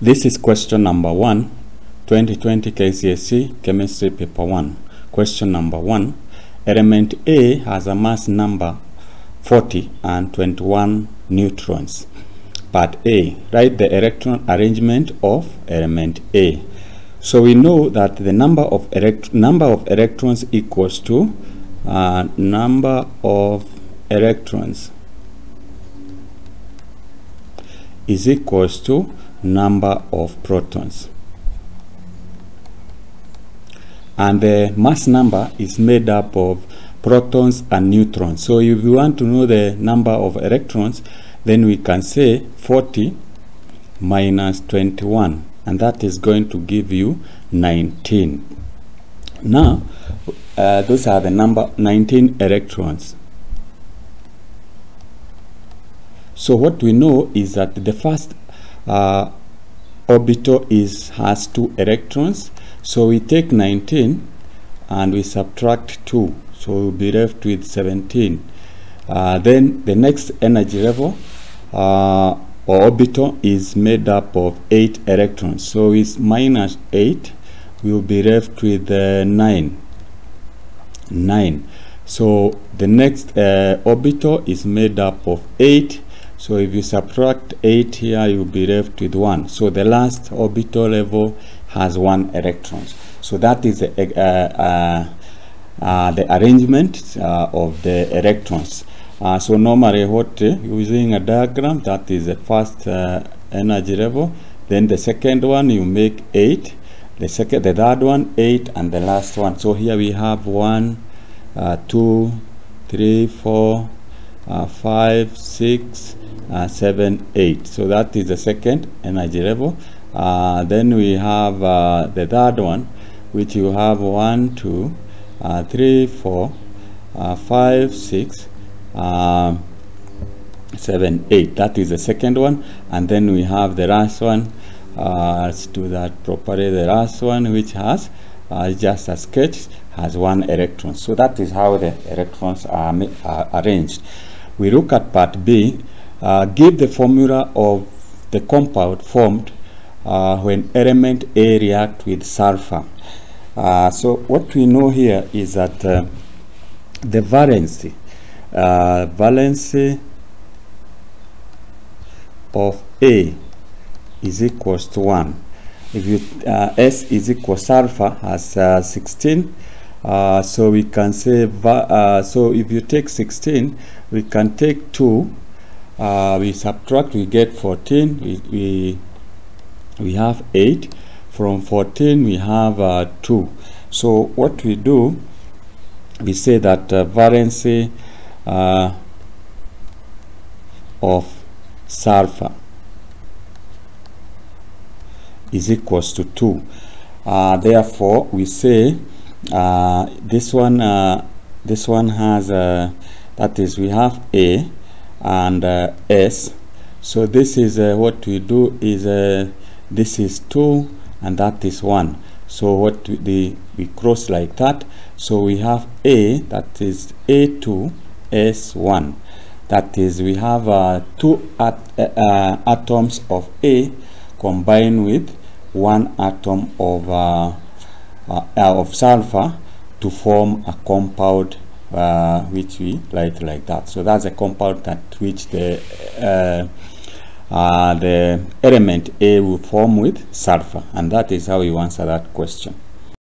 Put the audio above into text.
This is question number 1, 2020 KCSE Chemistry Paper 1. Question number 1. Element A has a mass number 40 and 21 neutrons. Part A. Write the electron arrangement of element A. So we know that the number of, elect number of electrons equals to uh, number of electrons is equals to number of protons. And the mass number is made up of protons and neutrons. So if we want to know the number of electrons, then we can say 40 minus 21, and that is going to give you 19. Now, uh, those are the number 19 electrons. So what we know is that the first uh, orbital is has two electrons so we take 19 and we subtract 2 so we'll be left with 17 uh, then the next energy level uh, orbital is made up of 8 electrons so it's minus 8 we'll be left with uh, 9 9 so the next uh, orbital is made up of 8 so if you subtract 8 here, you'll be left with 1. So the last orbital level has 1 electrons. So that is the, uh, uh, uh, the arrangement uh, of the electrons. Uh, so normally what uh, using a diagram, that is the first energy level. Then the second one, you make 8. The second, the third one, 8. And the last one. So here we have 1, 2, 3, 4, 5, 6, uh, 7 8 so that is the second energy level. Uh, then we have uh, the third one which you have 1 2 uh, 3 4 uh, 5 6 uh, 7 8 that is the second one. And then we have the last one let's do that properly the last one which has just a sketch has one electron. So that is how the electrons are, are arranged. We look at part B uh, give the formula of the compound formed uh, when element A react with sulfur. Uh, so what we know here is that uh, the valency, uh, valency of A is equals to 1. If you, S is equal sulfur has 16, so we can say, so if you take 16, we can take 2 uh, we subtract we get 14 we, we we have 8 from 14 we have uh, 2 so what we do we say that uh, valency uh, of sulfur is equals to 2 uh, therefore we say uh, this one uh, this one has that is we have a and uh, s. So this is uh, what we do is uh, this is 2 and that is 1 so what we, the, we cross like that. So we have a that is a2 s1 that is we have uh, two at, uh, atoms of a combined with one atom of uh, of sulfur to form a compound uh, which we write like that. So that's a compound that which the uh, uh, the element A will form with sulfur, and that is how you answer that question.